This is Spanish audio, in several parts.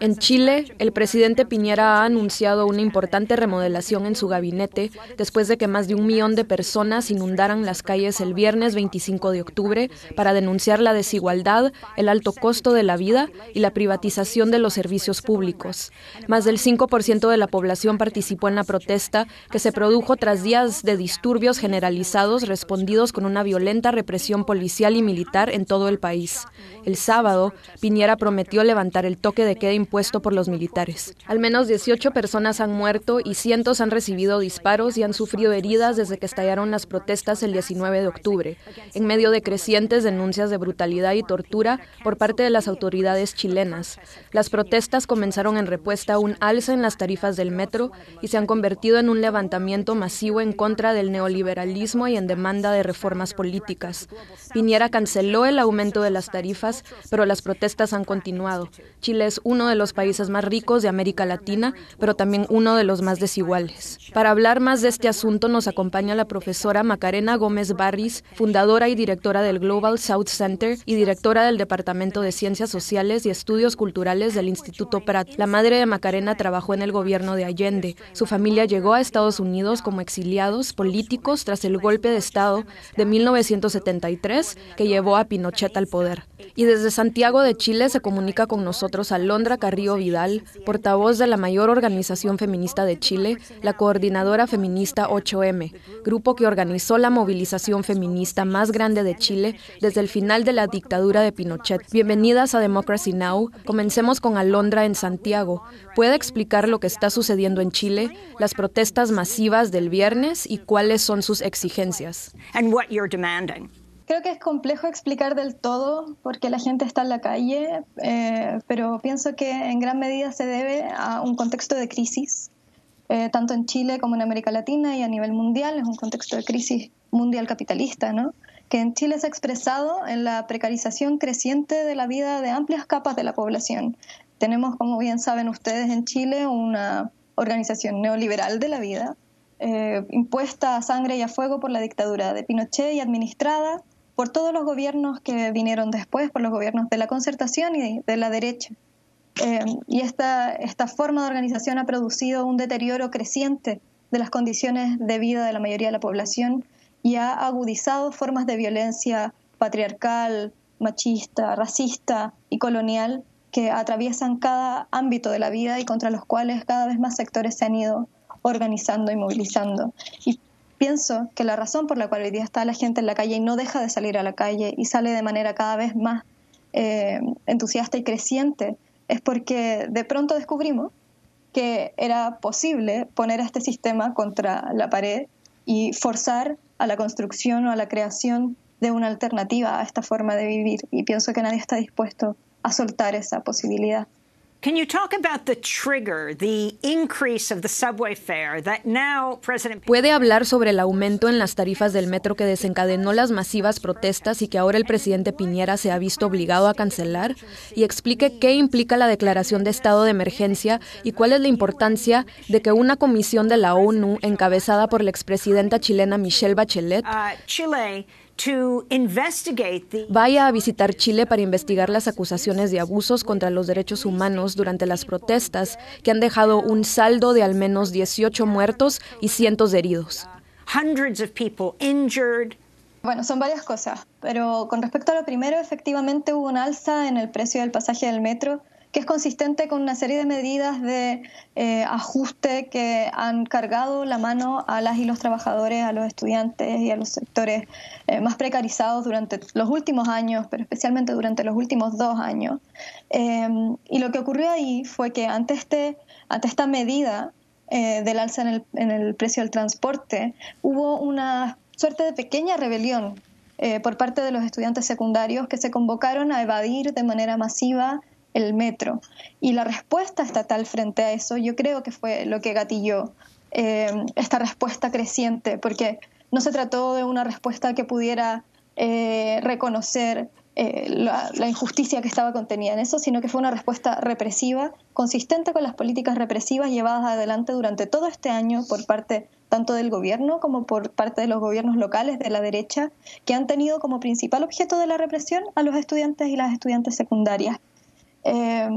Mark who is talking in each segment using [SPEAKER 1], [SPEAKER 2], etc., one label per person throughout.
[SPEAKER 1] En Chile, el presidente Piñera ha anunciado una importante remodelación en su gabinete después de que más de un millón de personas inundaran las calles el viernes 25 de octubre para denunciar la desigualdad, el alto costo de la vida y la privatización de los servicios públicos. Más del 5% de la población participó en la protesta que se produjo tras días de disturbios generalizados respondidos con una violenta represión policial y militar en todo el país. El sábado, Piñera prometió levantar levantar el toque de queda impuesto por los militares. Al menos 18 personas han muerto y cientos han recibido disparos y han sufrido heridas desde que estallaron las protestas el 19 de octubre, en medio de crecientes denuncias de brutalidad y tortura por parte de las autoridades chilenas. Las protestas comenzaron en respuesta a un alza en las tarifas del metro y se han convertido en un levantamiento masivo en contra del neoliberalismo y en demanda de reformas políticas. Piñera canceló el aumento de las tarifas, pero las protestas han continuado. Chile es uno de los países más ricos de América Latina, pero también uno de los más desiguales. Para hablar más de este asunto nos acompaña la profesora Macarena Gómez Barris, fundadora y directora del Global South Center y directora del Departamento de Ciencias Sociales y Estudios Culturales del Instituto Pratt. La madre de Macarena trabajó en el gobierno de Allende. Su familia llegó a Estados Unidos como exiliados políticos tras el golpe de Estado de 1973 que llevó a Pinochet al poder. Y desde Santiago de Chile se comunica con nosotros Alondra Carrillo Vidal, portavoz de la mayor organización feminista de Chile, la Coordinadora Feminista 8M, grupo que organizó la movilización feminista más grande de Chile desde el final de la dictadura de Pinochet. Bienvenidas a Democracy Now! Comencemos con Alondra en Santiago. ¿Puede explicar lo que está sucediendo en Chile, las protestas masivas del viernes y cuáles son sus exigencias?
[SPEAKER 2] Creo que es complejo explicar del todo porque la gente está en la calle, eh, pero pienso que en gran medida se debe a un contexto de crisis, eh, tanto en Chile como en América Latina y a nivel mundial, es un contexto de crisis mundial capitalista, ¿no? que en Chile se ha expresado en la precarización creciente de la vida de amplias capas de la población. Tenemos, como bien saben ustedes, en Chile una organización neoliberal de la vida, eh, impuesta a sangre y a fuego por la dictadura de Pinochet y administrada por todos los gobiernos que vinieron después, por los gobiernos de la concertación y de la derecha. Eh, y esta, forma de organización ha producido un deterioro creciente de las condiciones de vida de la mayoría de la población y ha agudizado formas de violencia patriarcal, machista, racista y colonial que atraviesan cada ámbito de la vida y contra los cuales cada vez más sectores se han ido organizando y movilizando. Pienso que la razón por la cual hoy día está la gente en la calle y no deja de salir a la calle y sale de manera cada vez más eh, entusiasta y creciente es porque de pronto descubrimos que era posible poner a este sistema contra la pared y forzar a la construcción o a la creación de una alternativa a esta forma de vivir. Y pienso que nadie está dispuesto a soltar esa posibilidad.
[SPEAKER 3] Can you talk about the trigger, the increase of the subway fare that now President
[SPEAKER 1] ¿Puede hablar sobre el aumento en las tarifas del metro que desencadenó las masivas protestas y que ahora el presidente Piñera se ha visto obligado a cancelar? Y explique qué implica la declaración de estado de emergencia y cuál es la importancia de que una comisión de la ONU encabezada por la expresidenta chilena Michelle Bachelet
[SPEAKER 3] uh, Chile
[SPEAKER 1] vaya a visitar Chile para investigar las acusaciones de abusos contra los derechos humanos durante las protestas que han dejado un saldo de al menos 18 muertos y cientos de heridos.
[SPEAKER 2] Bueno, son varias cosas, pero con respecto a lo primero, efectivamente hubo un alza en el precio del pasaje del metro que es consistente con una serie de medidas de eh, ajuste que han cargado la mano a las y los trabajadores, a los estudiantes y a los sectores eh, más precarizados durante los últimos años, pero especialmente durante los últimos dos años. Em, y lo que ocurrió ahí fue que ante, este, ante esta medida eh, del alza en el, en el precio del transporte, hubo una suerte de pequeña rebelión por parte de los estudiantes secundarios que se convocaron a evadir de manera masiva el metro. Y la respuesta estatal frente a eso yo creo que fue lo que gatilló eh, esta respuesta creciente, porque no se trató de una respuesta que pudiera eh, reconocer eh, la, la, injusticia que estaba contenida en eso, sino que fue una respuesta represiva, consistente con las políticas represivas llevadas adelante durante todo este año por parte tanto del gobierno como por parte de los gobiernos locales de la derecha, que han tenido como principal objeto de la represión a los estudiantes y las estudiantes secundarias. Eh,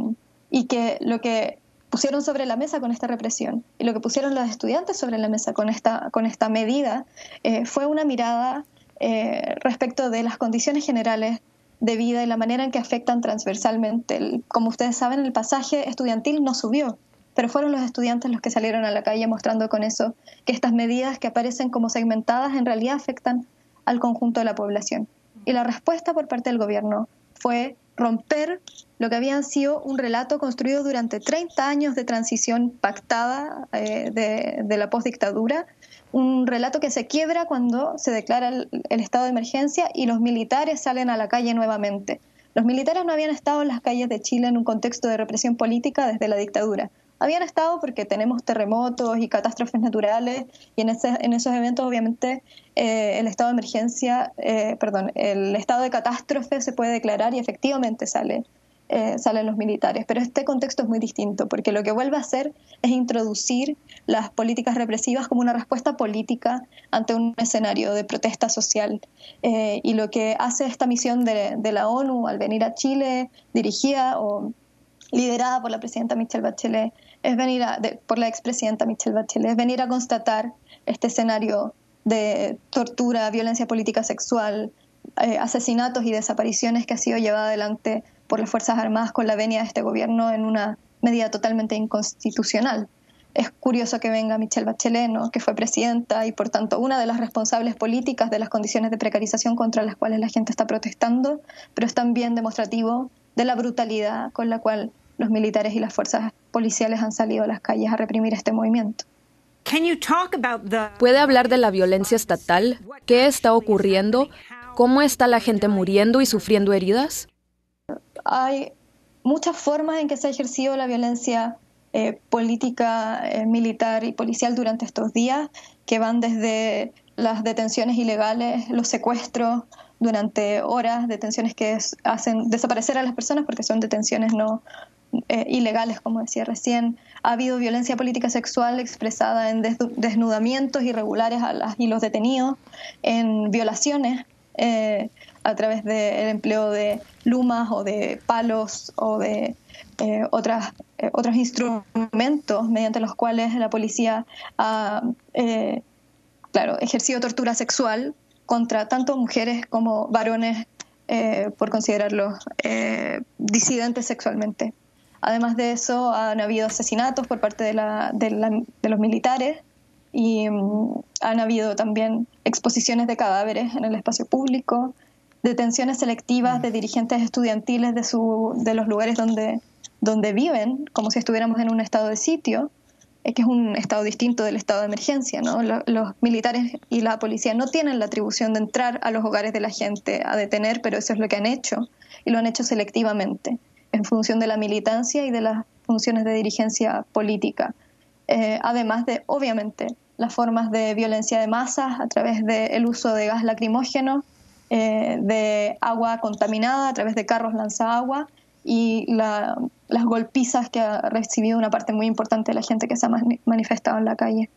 [SPEAKER 2] y que lo que pusieron sobre la mesa con esta represión y lo que pusieron los estudiantes sobre la mesa con esta, con esta medida eh, fue una mirada eh, respecto de las condiciones generales de vida y la manera en que afectan transversalmente. como ustedes saben, el pasaje estudiantil no subió, pero fueron los estudiantes los que salieron a la calle mostrando con eso que estas medidas que aparecen como segmentadas en realidad afectan al conjunto de la población. Y la respuesta por parte del gobierno fue romper lo que habían sido un relato construido durante 30 años de transición pactada eh, de, la postdictadura, un relato que se quiebra cuando se declara el, estado de emergencia y los militares salen a la calle nuevamente. Los militares no habían estado en las calles de Chile en un contexto de represión política desde la dictadura habían estado porque tenemos terremotos y catástrofes naturales y en, en esos eventos obviamente eh, el estado de emergencia, eh, perdón, el estado de catástrofe se puede declarar y efectivamente sale, eh, salen los militares. Pero este contexto es muy distinto porque lo que vuelve a hacer es introducir las políticas represivas como una respuesta política ante un escenario de protesta social. y lo que hace esta misión de, de la ONU al venir a Chile dirigida o liderada por la presidenta Michelle Bachelet, es venir a, por la expresidenta Michelle Bachelet, es venir a constatar este escenario de tortura, violencia política sexual, eh, asesinatos y desapariciones que ha sido llevada adelante por las Fuerzas Armadas con la venia de este gobierno en una medida totalmente inconstitucional. Es curioso que venga Michelle Bachelet, que fue presidenta y por tanto una de las responsables políticas de las condiciones de precarización contra las cuales la gente está protestando, pero es también demostrativo de la brutalidad con la cual los militares y las fuerzas policiales han salido a las calles a reprimir este movimiento.
[SPEAKER 1] ¿Puede hablar de la violencia estatal? ¿Qué está ocurriendo? ¿Cómo está la gente muriendo y sufriendo heridas?
[SPEAKER 2] Hay muchas formas en que se ha ejercido la violencia eh, política, eh, militar y policial durante estos días, que van desde las detenciones ilegales, los secuestros durante horas, detenciones que hacen desaparecer a las personas porque son detenciones no, eh, ilegales, como decía recién. Ha habido violencia política sexual expresada en desnudamientos irregulares a las y los detenidos, en violaciones eh, a través del empleo de lumas o de palos o de eh, otras, otros instrumentos mediante los cuales la policía ha claro, ejercido tortura sexual contra tanto mujeres como varones por considerarlos disidentes sexualmente. Además de eso, han habido asesinatos por parte de, los militares y mm, han habido también exposiciones de cadáveres en el espacio público, detenciones selectivas de dirigentes estudiantiles de, los lugares donde, viven, como si estuviéramos en un estado de sitio, eh, que es un estado distinto del estado de emergencia. Los, militares y la policía no tienen la atribución de entrar a los hogares de la gente a detener, pero eso es lo que han hecho y lo han hecho selectivamente en función de la militancia y de las funciones de dirigencia política. Eh, además de, obviamente, las formas de violencia de masas a través del uso de gas lacrimógeno, eh, de agua contaminada a través de carros lanzagua y las golpizas que ha recibido una parte muy importante de la gente que se ha manifestado en la calle.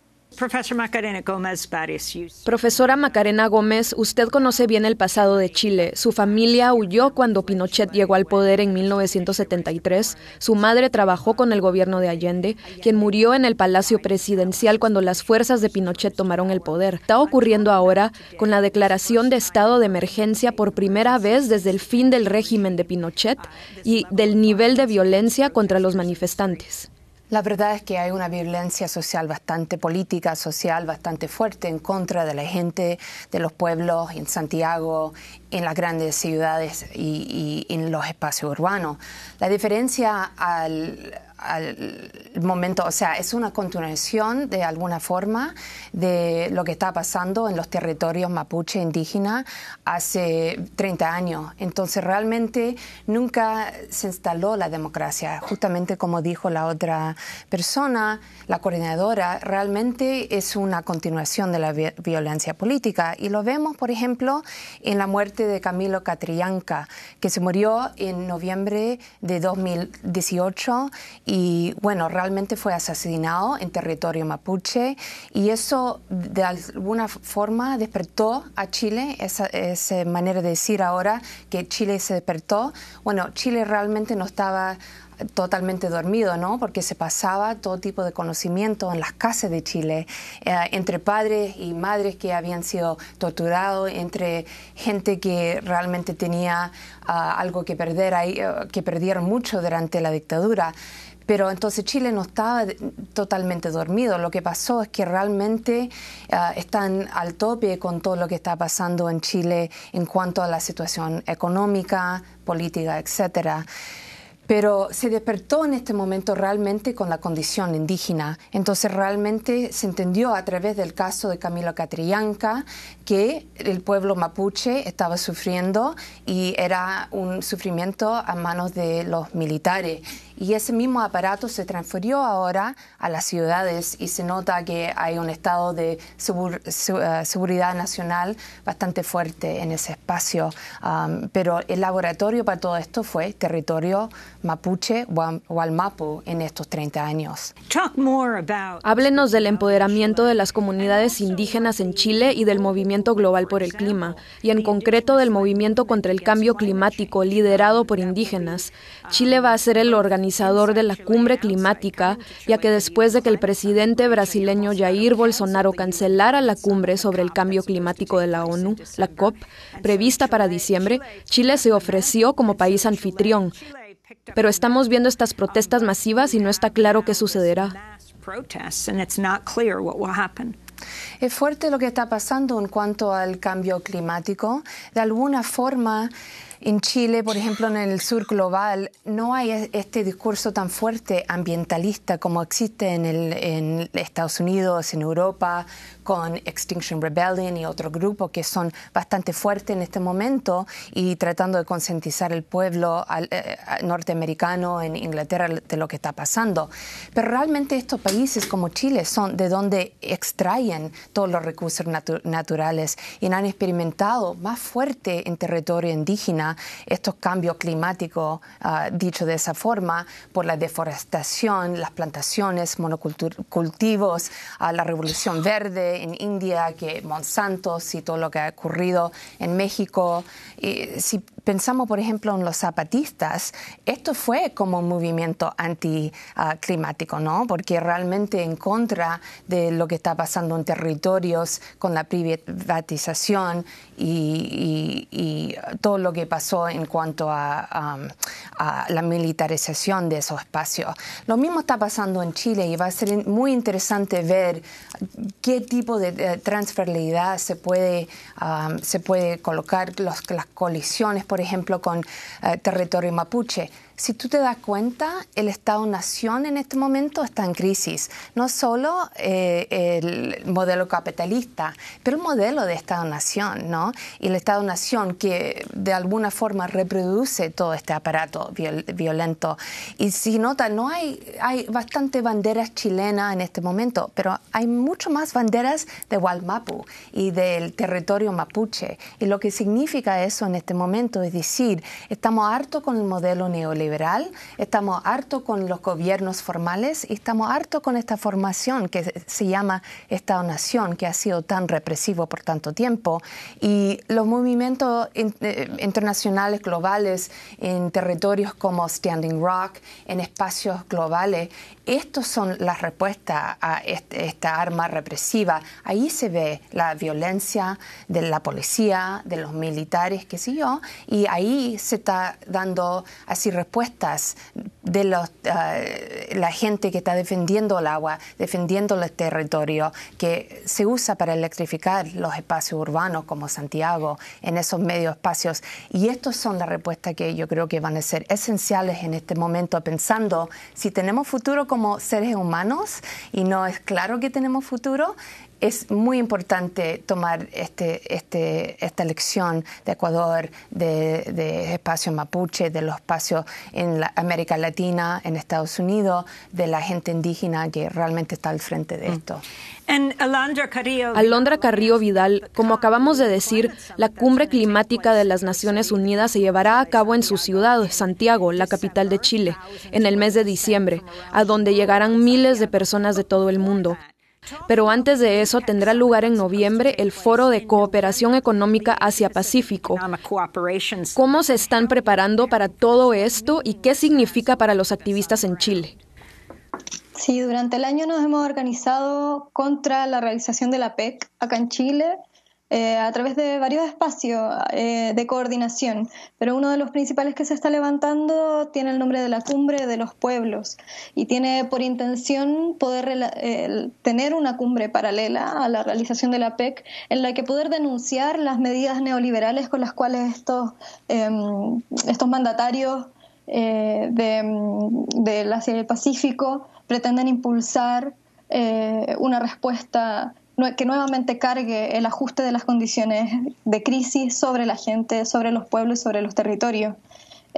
[SPEAKER 1] Profesora Macarena Gómez, usted conoce bien el pasado de Chile. Su familia huyó cuando Pinochet llegó al poder en 1973. Su madre trabajó con el gobierno de Allende, quien murió en el Palacio Presidencial cuando las fuerzas de Pinochet tomaron el poder. Está ocurriendo ahora con la declaración de estado de emergencia por primera vez desde el fin del régimen de Pinochet y del nivel de violencia contra los manifestantes.
[SPEAKER 4] La verdad es que hay una violencia social bastante política, social bastante fuerte en contra de la gente de los pueblos en Santiago, en las grandes ciudades y, y en los espacios urbanos. La diferencia al, al momento, o sea, es una continuación de alguna forma de lo que está pasando en los territorios mapuche indígenas hace 30 años. Entonces, realmente nunca se instaló la democracia. Justamente como dijo la otra persona, la coordinadora, realmente es una continuación de la violencia política. Y lo vemos, por ejemplo, en la muerte de Camilo Catrillanca, que se murió en noviembre de 2018 y y bueno, realmente fue asesinado en territorio mapuche y eso de alguna forma despertó a Chile, esa, esa manera de decir ahora que Chile se despertó. Bueno, Chile realmente no estaba totalmente dormido, ¿no? Porque se pasaba todo tipo de conocimiento en las casas de Chile, eh, entre padres y madres que habían sido torturados, entre gente que realmente tenía ah, algo que perder, ahí, eh, que perdieron mucho durante la dictadura. Pero entonces Chile no estaba totalmente dormido. Lo que pasó es que realmente ah, están al tope con todo lo que está pasando en Chile en cuanto a la situación económica, política, etcétera pero se despertó en este momento realmente con la condición indígena. Entonces realmente se entendió a través del caso de Camilo Catrillanca que el pueblo mapuche estaba sufriendo y era un sufrimiento a manos de los militares y ese mismo aparato se transfirió ahora a las ciudades y se nota que hay un estado de eh, seguridad nacional bastante fuerte en ese espacio. Um, pero el laboratorio para todo esto fue territorio mapuche o almapu en estos 30 años.
[SPEAKER 1] Háblenos del empoderamiento de las comunidades indígenas en Chile y del movimiento global por el clima, y en concreto del movimiento contra el cambio climático liderado por indígenas. Chile va a ser el organizador de la cumbre climática, ya que después de que el presidente brasileño Jair Bolsonaro cancelara la cumbre sobre el cambio climático de la ONU, la COP, prevista para diciembre, Chile se ofreció como país anfitrión. Pero estamos viendo estas protestas masivas y no está claro qué sucederá.
[SPEAKER 4] Es fuerte lo que está pasando en cuanto al cambio climático. De alguna forma, en Chile, por ejemplo, en el sur global, no hay e-, este discurso tan fuerte ambientalista como existe en, el, en Estados Unidos, en Europa, con Extinction Rebellion y otro grupo que son bastante fuertes en este momento y tratando de concientizar el pueblo eh, norteamericano en Inglaterra de lo que está pasando. Pero realmente estos países como Chile son de donde extraen todos los recursos naturales y han experimentado más fuerte en territorio indígena estos cambios climáticos, uh, dicho de esa forma, por la deforestación, las plantaciones, monocultivos, uh, la revolución verde en India, que Monsanto y todo lo que ha ocurrido en México. Y si pensamos, por ejemplo, en los zapatistas, esto fue como un movimiento anticlimático, ¿no? Porque realmente en contra de lo que está pasando en territorios con la privatización y, todo lo que pasó en cuanto a, a, la militarización de esos espacios. Lo mismo está pasando en Chile y va a ser muy interesante ver qué tipo de, transferabilidad se puede, se puede colocar, las colisiones, por ejemplo, con eh, territorio mapuche. Si tú te das cuenta, el Estado-nación en este momento está en crisis. No solo eh, el modelo capitalista, pero el modelo de Estado-nación, ¿no? Y el Estado-nación que de alguna forma reproduce todo este aparato violento. Y si nota, no hay, hay bastante banderas chilenas en este momento, pero hay mucho más banderas de Walmapu y del territorio mapuche. Y lo que significa eso en este momento es decir, estamos hartos con el modelo neoliberal estamos hartos con los gobiernos formales y estamos hartos con esta formación que se llama Estado-Nación, que ha sido tan represivo por tanto tiempo. Y los movimientos eh, internacionales globales en territorios como Standing Rock, en espacios globales, estas son las respuestas a esta arma represiva. Ahí se ve la violencia de la policía, de los militares, qué sé yo, y ahí se está dando así respuestas de los, eh, la gente que está defendiendo el agua, defendiendo el territorio, que se usa para electrificar los espacios urbanos como Santiago, en esos medios espacios. Y estas son las respuestas que yo creo que van a ser esenciales en este momento, pensando si tenemos futuro como seres humanos y no es claro que tenemos futuro, es muy importante tomar este, este, esta elección de Ecuador, de, de, espacio mapuche, de los espacios en la América Latina, en Estados Unidos, de la gente indígena que realmente está al frente de mm. esto.
[SPEAKER 1] Alondra Carrillo Vidal, como acabamos de decir, la cumbre climática de las Naciones Unidas se llevará a cabo en su ciudad, Santiago, la capital de Chile, en el mes de diciembre, a donde llegarán miles de personas de todo el mundo. Pero antes de eso tendrá lugar en noviembre el Foro de Cooperación Económica Asia-Pacífico. ¿Cómo se están preparando para todo esto y qué significa para los activistas en Chile?
[SPEAKER 2] Sí, durante el año nos hemos organizado contra la realización de la PEC acá en Chile eh, a través de varios espacios eh, de coordinación, pero uno de los principales que se está levantando tiene el nombre de la Cumbre de los Pueblos y tiene por intención poder eh, tener una cumbre paralela a la realización de la PEC en la que poder denunciar las medidas neoliberales con las cuales estos, em, estos mandatarios del Asia y el Pacífico pretenden impulsar una respuesta que nuevamente cargue el ajuste de las condiciones de crisis sobre la gente, sobre los pueblos y sobre los territorios.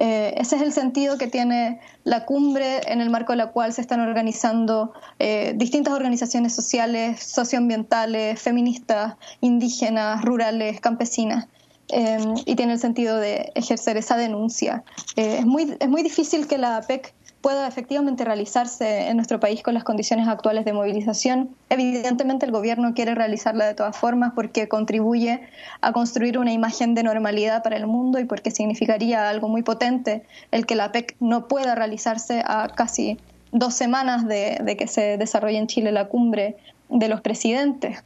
[SPEAKER 2] Eh, ese es el sentido que tiene la cumbre en el marco de la cual se están organizando eh, distintas organizaciones sociales, socioambientales, feministas, indígenas, rurales, campesinas. Eh, y tiene el sentido de ejercer esa denuncia. es, muy, es muy difícil que la APEC pueda efectivamente realizarse en nuestro país con las condiciones actuales de movilización. Evidentemente el gobierno quiere realizarla de todas formas porque contribuye a construir una imagen de normalidad para el mundo y porque significaría algo muy potente el que la PEC no pueda realizarse a casi dos semanas de, que se desarrolle en Chile la cumbre de los presidentes.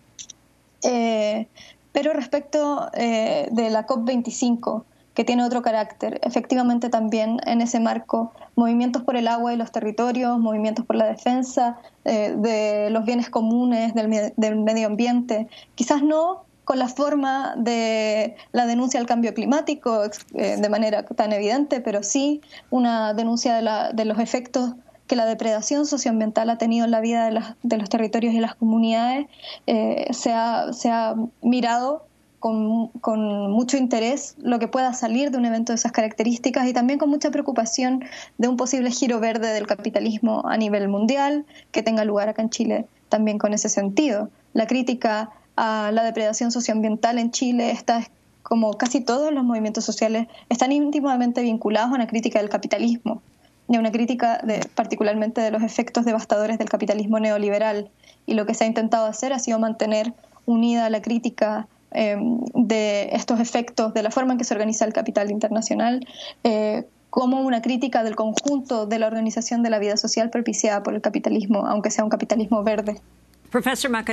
[SPEAKER 2] Eh, pero respecto eh, de la COP25, que tiene otro carácter. Efectivamente también en ese marco, movimientos por el agua y los territorios, movimientos por la defensa eh, de los bienes comunes, del, medio ambiente, quizás no con la forma de la denuncia al cambio climático eh, de manera tan evidente, pero sí una denuncia de, los efectos que la depredación socioambiental ha tenido en la vida de, los territorios y las comunidades, eh, se, ha, se ha mirado con, mucho interés lo que pueda salir de un evento de esas características y también con mucha preocupación de un posible giro verde del capitalismo a nivel mundial que tenga lugar acá en Chile también con ese sentido. La crítica a la depredación socioambiental en Chile está como casi todos los movimientos sociales están íntimamente vinculados a una crítica del capitalismo y a una crítica particularmente de los efectos devastadores del capitalismo neoliberal. Y lo que se ha intentado hacer ha sido mantener unida la crítica eh, de estos efectos, de la forma en que se organiza el capital internacional, eh, como una crítica del conjunto de la organización de la vida social propiciada por el capitalismo, aunque sea un capitalismo verde.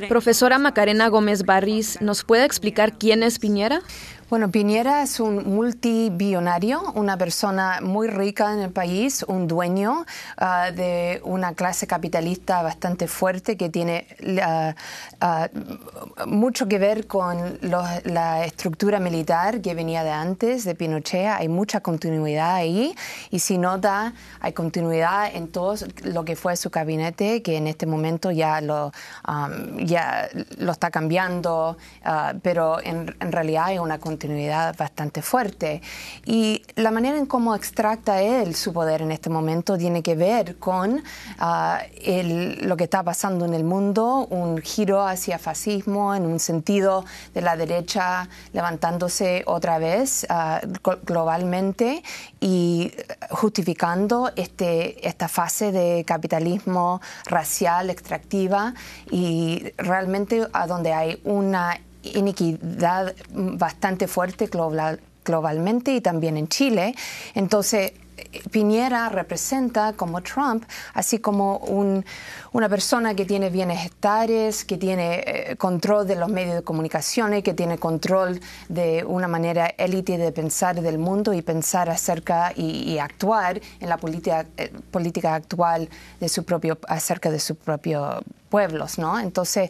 [SPEAKER 1] Profesora Macarena Gómez Barris, ¿nos puede explicar quién es Piñera?
[SPEAKER 4] Bueno, Piñera es un multibillonario, una persona muy rica en el país, un dueño ah, de una clase capitalista bastante fuerte que tiene ah, mucho que ver con la estructura militar que venía de antes, de Pinochet. Hay mucha continuidad ahí y si nota, hay continuidad en todo lo que fue su gabinete, que en este momento ya lo, ya lo está cambiando, pero en, en realidad hay una continuidad continuidad bastante fuerte. Y la manera en cómo extracta él su poder en este momento tiene que ver con ah, lo que está pasando en el mundo, un giro hacia fascismo en un sentido de la derecha levantándose otra vez ah, globalmente y justificando este, esta fase de capitalismo racial extractiva y realmente a donde hay una iniquidad bastante fuerte global, globalmente y también en Chile. Entonces, Piñera representa como Trump, así como una persona que tiene bienestares, que tiene eh, control de los medios de comunicación, que tiene control de una manera élite de pensar del mundo y pensar acerca y, actuar en la política, eh, política actual de su propio, acerca de su propio pueblos, ¿no? Entonces,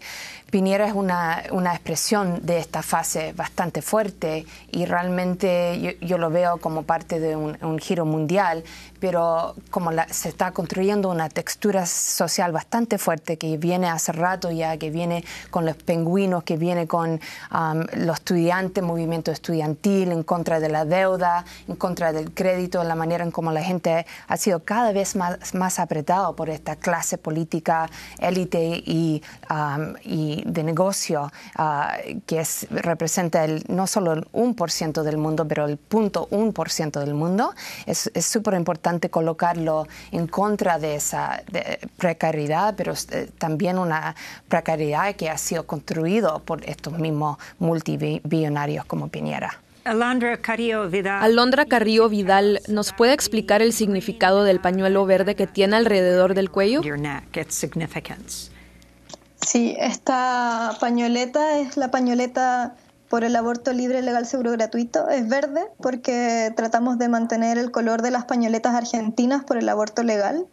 [SPEAKER 4] Piñera es una, una expresión de esta fase bastante fuerte y realmente yo, lo veo como parte de un, giro mundial, pero como se está construyendo una textura social bastante fuerte que viene hace rato ya, que viene con los pingüinos, que viene con um, los estudiantes, movimiento estudiantil, en contra de la deuda, en contra del crédito, la manera en cómo la gente ha sido cada vez más, más apretado por esta clase política, élite y, um, y de negocio ah, que es, representa el, no solo el 1% del mundo, pero el punto 1% del mundo, es súper importante colocarlo en contra de esa precariedad, pero eh, también una precariedad que ha sido construido por estos mismos multibillonarios como Piñera.
[SPEAKER 1] Alondra Carrillo Vidal. Alondra Carrillo Vidal, ¿nos puede explicar el significado del pañuelo verde que tiene alrededor del cuello?
[SPEAKER 2] Sí, esta pañoleta es la pañoleta por el aborto libre, legal, seguro, gratuito. Es verde porque tratamos de mantener el color de las pañoletas argentinas por el aborto legal.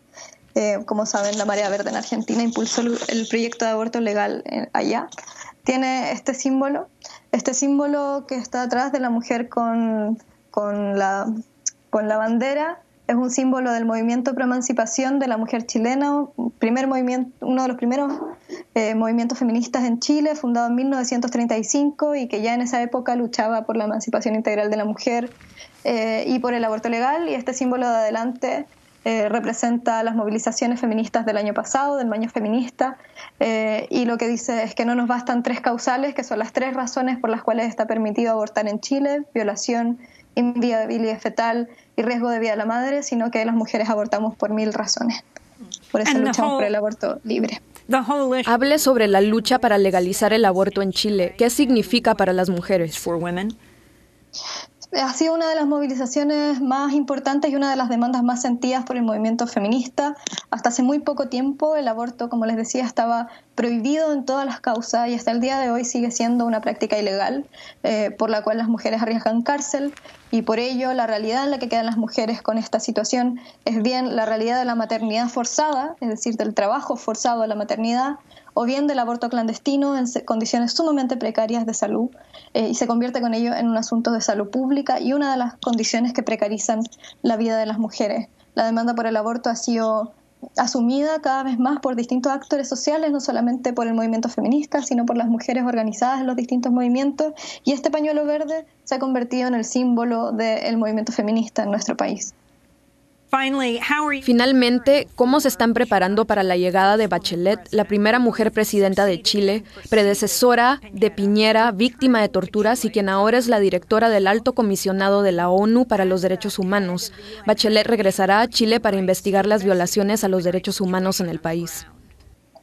[SPEAKER 2] Eh, como saben, la Marea Verde en Argentina impulsó el, proyecto de aborto legal eh, allá. Tiene este símbolo, este símbolo que está atrás de la mujer con, con, la, con la bandera es un símbolo del movimiento pro emancipación de la mujer chilena, primer movimiento, uno de los primeros eh, movimientos feministas en Chile, fundado en 1935 y que ya en esa época luchaba por la emancipación integral de la mujer eh, y por el aborto legal. Y este símbolo de adelante eh, representa las movilizaciones feministas del año pasado, del baño feminista, y lo que dice es que no nos bastan tres causales, que son las tres razones por las cuales está permitido abortar en Chile, violación, inviabilidad fetal y riesgo de vida de la madre, sino que las mujeres abortamos por mil razones. Por eso luchamos por el aborto libre.
[SPEAKER 1] Hable sobre la lucha para legalizar el aborto en Chile. ¿Qué significa para las mujeres?
[SPEAKER 2] Ha sido una de las movilizaciones más importantes y una de las demandas más sentidas por el movimiento feminista. Hasta hace muy poco tiempo el aborto, como les decía, estaba prohibido en todas las causas y hasta el día de hoy sigue siendo una práctica ilegal eh, por la cual las mujeres arriesgan cárcel y por ello la realidad en la que quedan las mujeres con esta situación es bien la realidad de la maternidad forzada, es decir, del trabajo forzado de la maternidad, o bien del aborto clandestino en condiciones sumamente precarias de salud eh, y se convierte con ello en un asunto de salud pública y una de las condiciones que precarizan la vida de las mujeres. La demanda por el aborto ha sido asumida cada vez más por distintos actores sociales, no solamente por el movimiento feminista, sino por las mujeres organizadas en los distintos movimientos, y este pañuelo verde se ha convertido en el símbolo del movimiento feminista en nuestro país.
[SPEAKER 1] Finalmente, ¿cómo se están preparando para la llegada de Bachelet, la primera mujer presidenta de Chile, predecesora de Piñera, víctima de torturas y quien ahora es la directora del Alto Comisionado de la ONU para los Derechos Humanos? Bachelet regresará a Chile para investigar las violaciones a los derechos humanos en el país.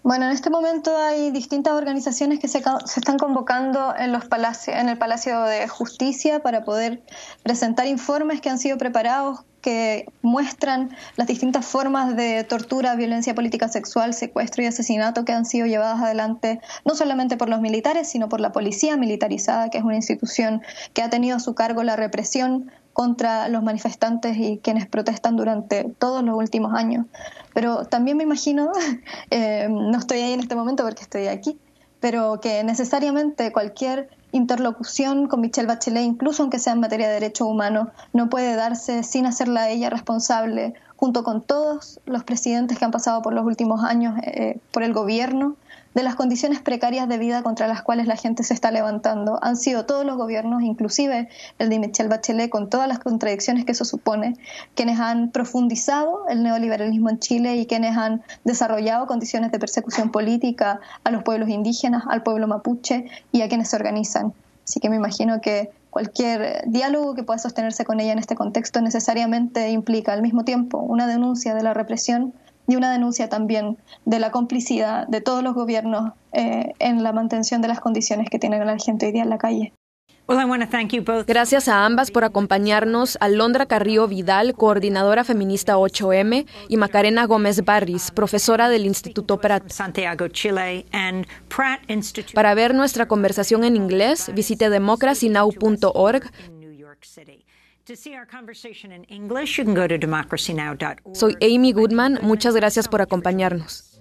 [SPEAKER 2] Bueno, en este momento hay distintas organizaciones que se, se, están convocando en, los en el Palacio de Justicia para poder presentar informes que han sido preparados que muestran las distintas formas de tortura, violencia política sexual, secuestro y asesinato que han sido llevadas adelante no solamente por los militares, sino por la policía militarizada, que es una institución que ha tenido a su cargo la represión contra los manifestantes y quienes protestan durante todos los últimos años. Pero también me imagino, eh, no estoy ahí en este momento porque estoy aquí, pero que necesariamente cualquier interlocución con Michelle Bachelet, incluso aunque sea en materia de derechos humanos, no puede darse sin hacerla ella responsable, junto con todos los presidentes que han pasado por los últimos años eh, por el gobierno, de las condiciones precarias de vida contra las cuales la gente se está levantando. Han sido todos los gobiernos, inclusive el de Michelle Bachelet, con todas las contradicciones que eso supone, quienes han profundizado el neoliberalismo en Chile y quienes han desarrollado condiciones de persecución política a los pueblos indígenas, al pueblo mapuche y a quienes se organizan. Así que me imagino que cualquier diálogo que pueda sostenerse con ella en este contexto necesariamente implica al mismo tiempo una denuncia de la represión y una denuncia también de la complicidad de todos los gobiernos eh, en la mantención de las condiciones que tiene la gente hoy día en la calle.
[SPEAKER 1] Gracias a ambas por acompañarnos, Alondra Carrillo Vidal, coordinadora feminista 8M, y Macarena Gómez Barris, profesora del Instituto Pratt. Santiago, Chile, Para ver nuestra conversación en inglés, visite democracynow.org soy Amy Goodman, muchas gracias por acompañarnos.